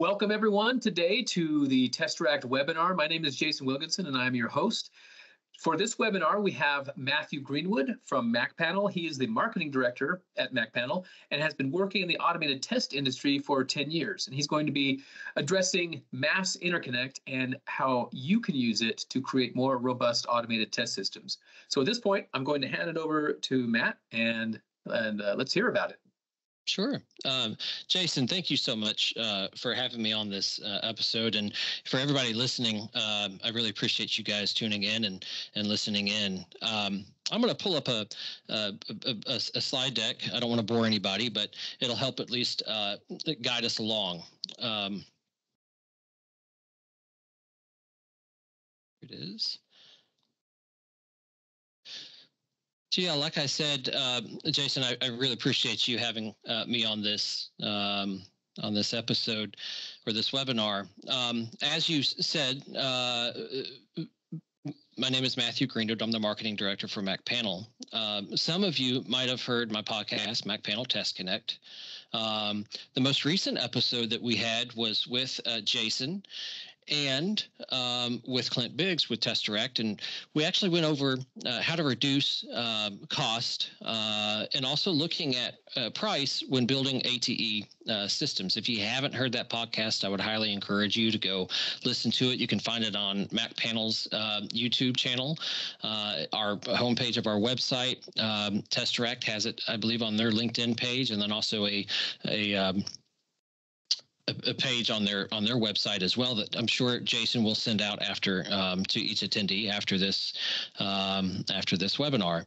Welcome, everyone, today to the Testeract webinar. My name is Jason Wilkinson, and I'm your host. For this webinar, we have Matthew Greenwood from MacPanel. He is the marketing director at MacPanel and has been working in the automated test industry for 10 years. And he's going to be addressing Mass Interconnect and how you can use it to create more robust automated test systems. So at this point, I'm going to hand it over to Matt and, and uh, let's hear about it. Sure. Um, Jason, thank you so much uh, for having me on this uh, episode. And for everybody listening, um, I really appreciate you guys tuning in and, and listening in. Um, I'm going to pull up a, a, a, a, slide deck. I don't want to bore anybody, but it'll help at least uh, guide us along. Um, it is. So yeah, like I said, uh, Jason, I, I, really appreciate you having uh, me on this um, on this episode or this webinar. Um, as you said, uh, my name is Matthew Greenwood. I'm the marketing director for MacPanel. Um, some of you might have heard my podcast, MacPanel Test Connect. Um, the most recent episode that we had was with uh, Jason, and um, with Clint Biggs with Testeract. And we actually went over uh, how to reduce um, cost uh, and also looking at uh, price when building ATE uh, systems. If you haven't heard that podcast, I would highly encourage you to go listen to it. You can find it on MacPanel's uh, YouTube channel, uh, our homepage of our website. Um, Testeract has it, I believe, on their LinkedIn page, and then also a a a, page on their on their website as well that I'm sure Jason will send out after um, to each attendee after this um, after this webinar.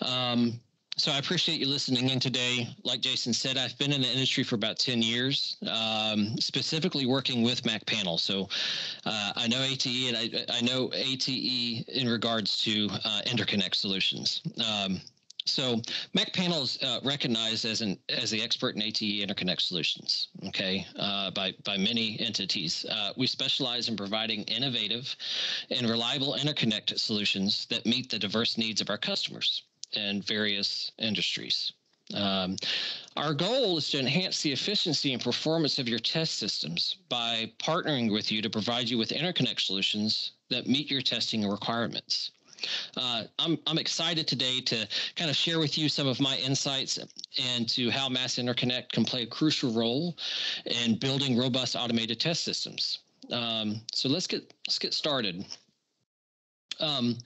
Um, so I appreciate you listening in today. Like Jason said, I've been in the industry for about 10 years, um, specifically working with MacPanel. So uh, I know ATE and I, I know ATE in regards to uh, interconnect solutions. Um, so MacPanel is uh, recognized as an as the expert in ATE interconnect solutions. Okay, uh, by by many entities. Uh, we specialize in providing innovative and reliable interconnect solutions that meet the diverse needs of our customers in various industries. Um, our goal is to enhance the efficiency and performance of your test systems by partnering with you to provide you with interconnect solutions that meet your testing requirements. Uh, I'm, I'm excited today to kind of share with you some of my insights into how Mass Interconnect can play a crucial role in building robust automated test systems. Um, so let's get let's get started. Um,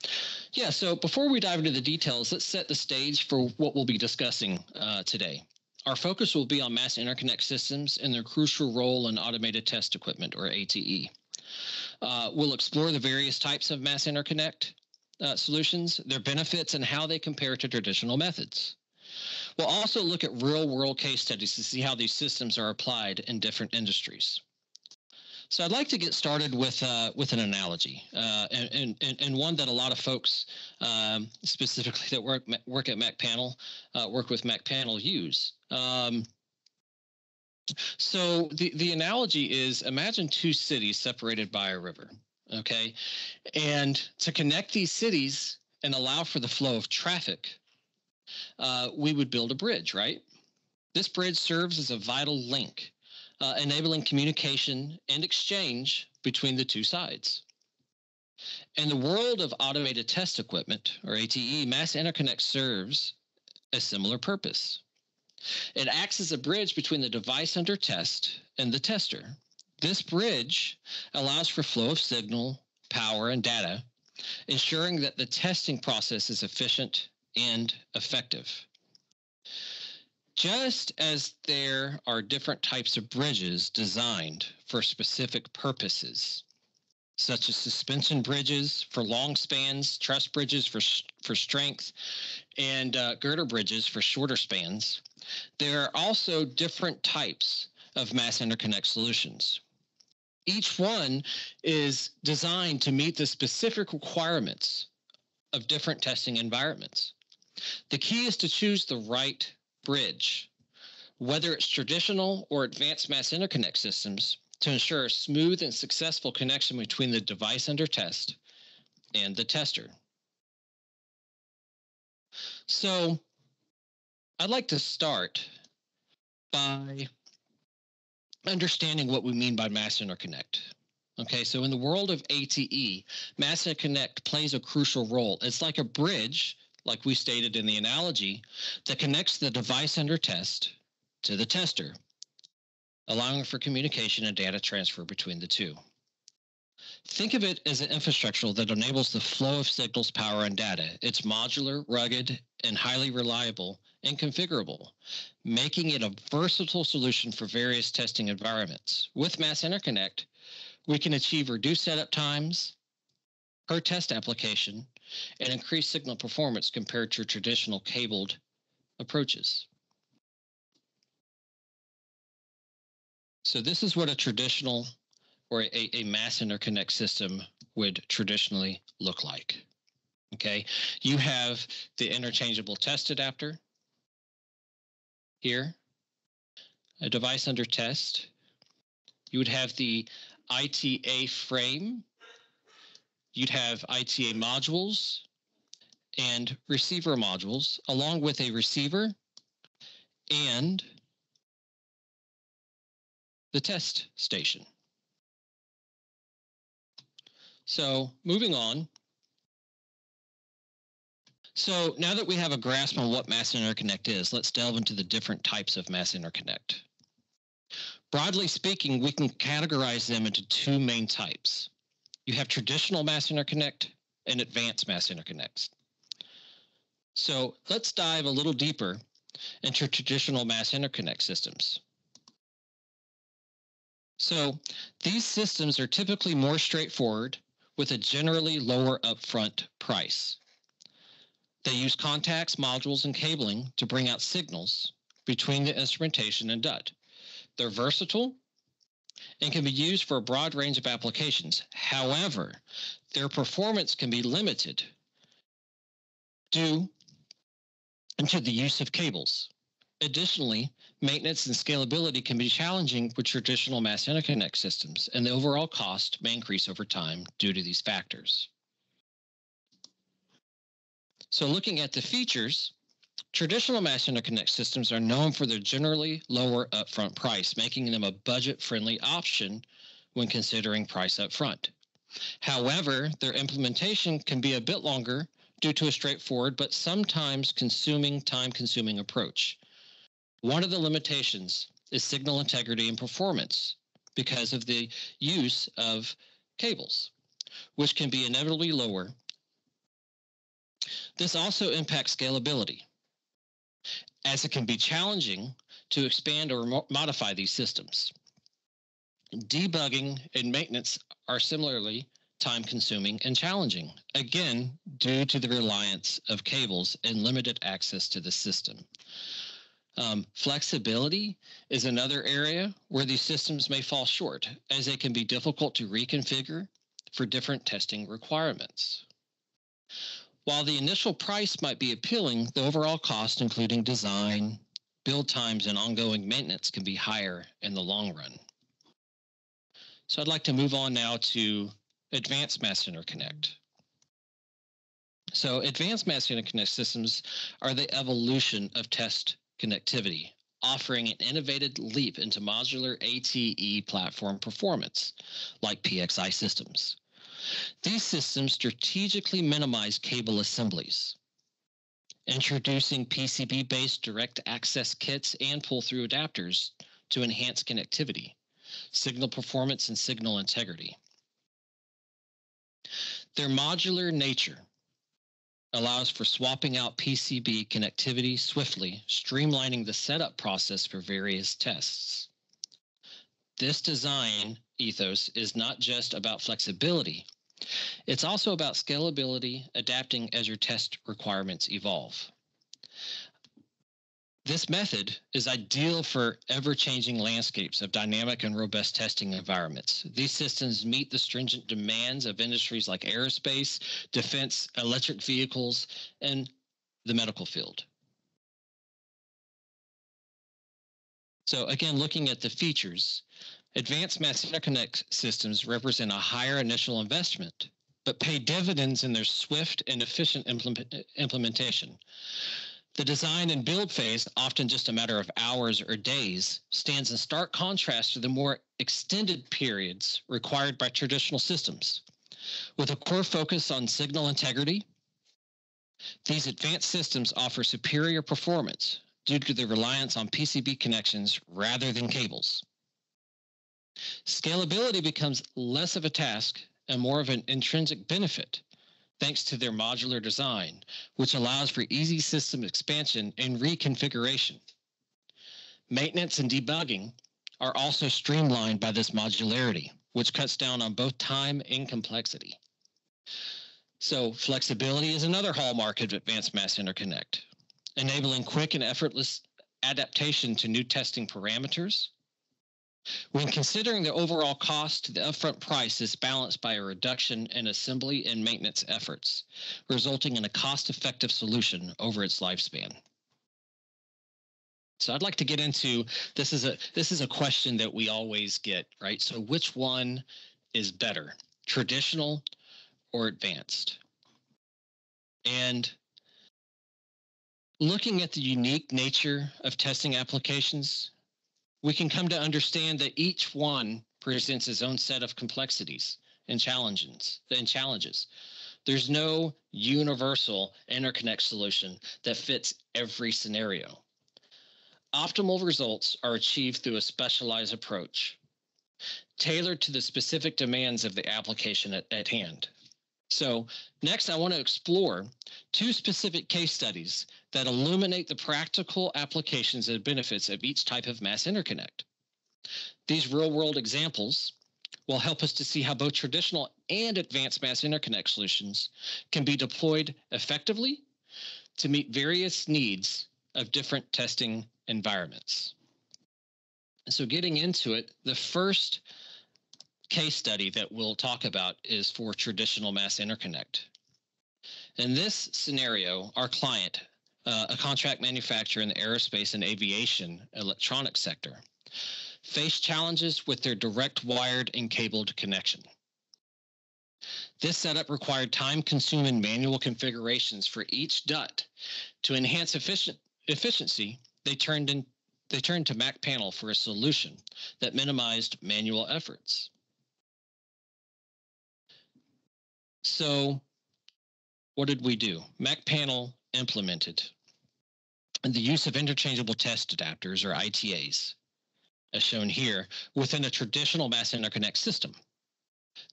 yeah, so before we dive into the details, let's set the stage for what we'll be discussing uh, today. Our focus will be on mass interconnect systems and their crucial role in automated test equipment, or ATE. Uh, we'll explore the various types of mass interconnect, uh, solutions, their benefits, and how they compare to traditional methods. We'll also look at real world case studies to see how these systems are applied in different industries. So I'd like to get started with uh, with an analogy, uh, and, and and one that a lot of folks, um, specifically that work work at MacPanel, uh, work with MacPanel, use. Um, so the the analogy is: imagine two cities separated by a river. Okay. And to connect these cities and allow for the flow of traffic, uh, we would build a bridge, right? This bridge serves as a vital link, uh, enabling communication and exchange between the two sides. In the world of automated test equipment, or ATE, Mass Interconnect serves a similar purpose. It acts as a bridge between the device under test and the tester. This bridge allows for flow of signal, power, and data, ensuring that the testing process is efficient and effective. Just as there are different types of bridges designed for specific purposes, such as suspension bridges for long spans, truss bridges for, for strength, and uh, girder bridges for shorter spans, there are also different types of mass interconnect solutions each one is designed to meet the specific requirements of different testing environments. The key is to choose the right bridge, whether it's traditional or advanced mass interconnect systems, to ensure a smooth and successful connection between the device under test and the tester. So I'd like to start by understanding what we mean by mass interconnect. Okay, so in the world of ATE, Mass Interconnect plays a crucial role. It's like a bridge, like we stated in the analogy, that connects the device under test to the tester, allowing for communication and data transfer between the two. Think of it as an infrastructure that enables the flow of signals, power, and data. It's modular, rugged, and highly reliable and configurable, making it a versatile solution for various testing environments. With Mass Interconnect, we can achieve reduced setup times per test application and increase signal performance compared to traditional cabled approaches. So this is what a traditional or a, a mass interconnect system would traditionally look like. Okay, you have the interchangeable test adapter here, a device under test. You would have the ITA frame, you'd have ITA modules and receiver modules, along with a receiver and the test station. So moving on. So now that we have a grasp on what mass interconnect is, let's delve into the different types of mass interconnect. Broadly speaking, we can categorize them into two main types. You have traditional mass interconnect and advanced mass interconnects. So let's dive a little deeper into traditional mass interconnect systems. So these systems are typically more straightforward with a generally lower upfront price. They use contacts, modules, and cabling to bring out signals between the instrumentation and DUT. They're versatile and can be used for a broad range of applications. However, their performance can be limited due to the use of cables. Additionally, maintenance and scalability can be challenging with traditional mass interconnect systems, and the overall cost may increase over time due to these factors. So looking at the features, Traditional mass interconnect systems are known for their generally lower upfront price, making them a budget-friendly option when considering price upfront. However, their implementation can be a bit longer due to a straightforward but sometimes consuming time-consuming approach. One of the limitations is signal integrity and performance because of the use of cables, which can be inevitably lower. This also impacts scalability as it can be challenging to expand or mo- modify these systems. Debugging and maintenance are similarly time consuming and challenging, again, due to the reliance of cables and limited access to the system. Um, flexibility is another area where these systems may fall short, as they can be difficult to reconfigure for different testing requirements. While the initial price might be appealing, the overall cost, including design, build times, and ongoing maintenance, can be higher in the long run. So I'd like to move on now to advanced mass interconnect. So advanced mass interconnect systems are the evolution of test connectivity, offering an innovative leap into modular ATE platform performance, like PXI systems. These systems strategically minimize cable assemblies, introducing PCB-based direct access kits and pull-through adapters to enhance connectivity, signal performance, and signal integrity. Their modular nature allows for swapping out PCB connectivity swiftly, streamlining the setup process for various tests. This design ethos is not just about flexibility, it's also about scalability, adapting as your test requirements evolve. This method is ideal for ever-changing landscapes of dynamic and robust testing environments. These systems meet the stringent demands of industries like aerospace, defense, electric vehicles, and the medical field. So again, looking at the features, Advanced mass interconnect systems represent a higher initial investment, but pay dividends in their swift and efficient implement- implementation. The design and build phase, often just a matter of hours or days, stands in stark contrast to the more extended periods required by traditional systems. With a core focus on signal integrity, these advanced systems offer superior performance due to their reliance on PCB connections rather than cables. Scalability becomes less of a task and more of an intrinsic benefit thanks to their modular design, which allows for easy system expansion and reconfiguration. Maintenance and debugging are also streamlined by this modularity, which cuts down on both time and complexity. So flexibility is another hallmark of Advanced Mass Interconnect, enabling quick and effortless adaptation to new testing parameters, when considering the overall cost, the upfront price is balanced by a reduction in assembly and maintenance efforts, resulting in a cost-effective solution over its lifespan. So I'd like to get into this is a this is a question that we always get, right? So which one is better, traditional or advanced? And looking at the unique nature of testing applications, we can come to understand that each one presents its own set of complexities and challenges and challenges. There's no universal interconnect solution that fits every scenario. Optimal results are achieved through a specialized approach, tailored to the specific demands of the application at, at hand. So next, I want to explore two specific case studies that illuminate the practical applications and benefits of each type of mass interconnect. These real-world examples will help us to see how both traditional and advanced mass interconnect solutions can be deployed effectively to meet various needs of different testing environments. So getting into it, the first case study that we'll talk about is for traditional mass interconnect. In this scenario, our client, uh, a contract manufacturer in the aerospace and aviation electronics sector, faced challenges with their direct wired and cabled connection. This setup required time-consuming manual configurations for each DUT. To enhance efficient, efficiency, they turned in they turned to Mac Panel for a solution that minimized manual efforts. So what did we do? Mac panel implemented the use of interchangeable test adapters or ITAs, as shown here, within a traditional mass interconnect system.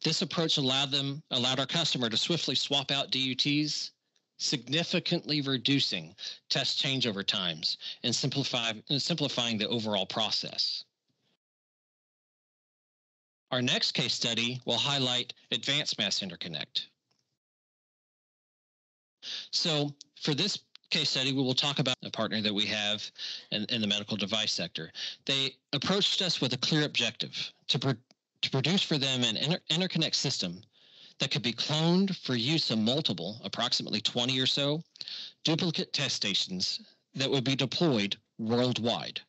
This approach allowed them allowed our customer to swiftly swap out DUTs, significantly reducing test changeover times and simplify, simplifying the overall process. Our next case study will highlight advanced mass interconnect. So for this case study, we will talk about a partner that we have in, in the medical device sector. They approached us with a clear objective to, pro- to produce for them an inter- interconnect system that could be cloned for use in multiple, approximately 20 or so, duplicate test stations that would be deployed worldwide.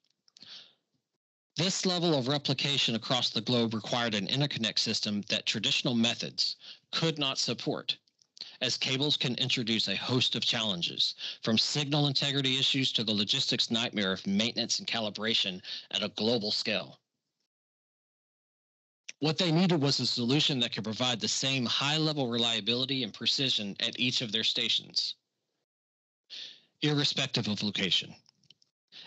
This level of replication across the globe required an interconnect system that traditional methods could not support, as cables can introduce a host of challenges, from signal integrity issues to the logistics nightmare of maintenance and calibration at a global scale. What they needed was a solution that could provide the same high level reliability and precision at each of their stations, irrespective of location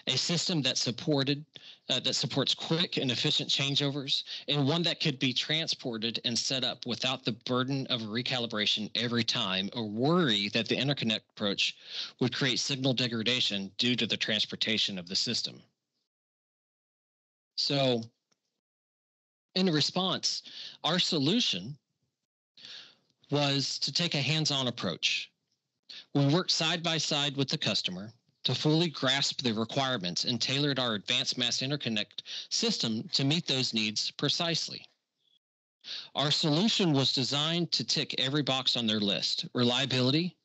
a system that supported uh, that supports quick and efficient changeovers and one that could be transported and set up without the burden of recalibration every time or worry that the interconnect approach would create signal degradation due to the transportation of the system. So in response, our solution was to take a hands-on approach. We worked side by side with the customer to fully grasp the requirements and tailored our advanced mass interconnect system to meet those needs precisely. Our solution was designed to tick every box on their list reliability,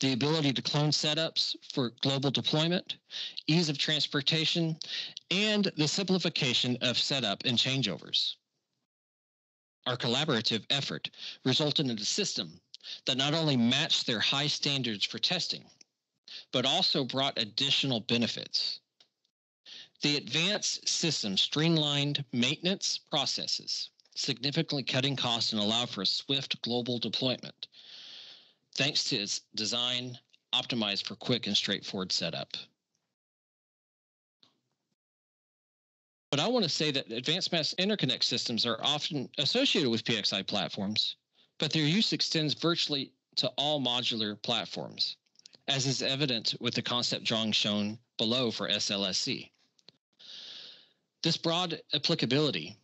the ability to clone setups for global deployment, ease of transportation, and the simplification of setup and changeovers. Our collaborative effort resulted in a system that not only matched their high standards for testing, but also brought additional benefits. The advanced system streamlined maintenance processes, significantly cutting costs and allow for a swift global deployment, thanks to its design optimized for quick and straightforward setup. But I want to say that advanced mass interconnect systems are often associated with PXI platforms, but their use extends virtually to all modular platforms, as is evident with the concept drawing shown below for SLSC. This broad applicability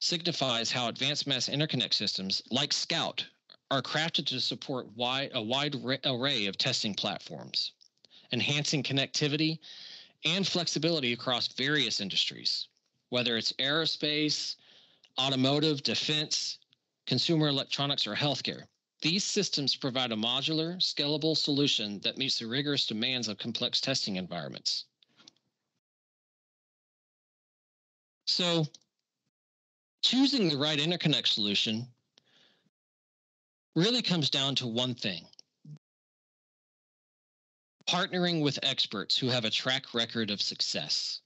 signifies how advanced mass interconnect systems, like SCOUT, are crafted to support wide, a wide array of testing platforms, enhancing connectivity and flexibility across various industries, whether it's aerospace, automotive, defense, consumer electronics, or healthcare. These systems provide a modular, scalable solution that meets the rigorous demands of complex testing environments. So, choosing the right interconnect solution really comes down to one thing partnering with experts who have a track record of success.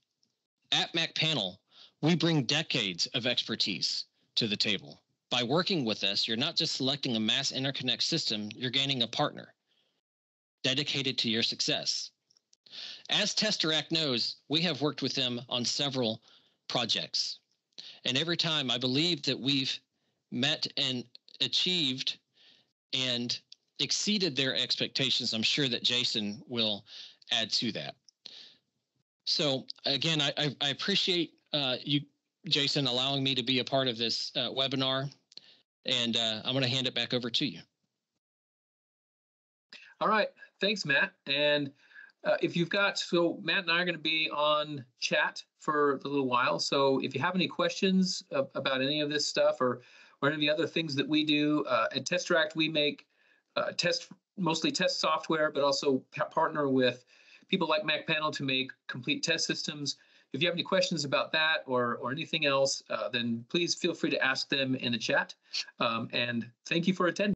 At Mac Panel, we bring decades of expertise to the table. By working with us, you're not just selecting a mass interconnect system, you're gaining a partner dedicated to your success. As Testeract knows, we have worked with them on several projects. And every time I believe that we've met and achieved and exceeded their expectations, I'm sure that Jason will add to that. So again, I, I, I appreciate uh, you Jason, allowing me to be a part of this uh, webinar. And uh, I'm going to hand it back over to you. All right. Thanks, Matt. And uh, if you've got, so Matt and I are going to be on chat for a little while. So if you have any questions about any of this stuff or, or any of the other things that we do, uh, at Testeract, we make uh, test, mostly test software, but also partner with people like MacPanel to make complete test systems. If you have any questions about that or, or anything else, uh, then please feel free to ask them in the chat. Um, and thank you for attending.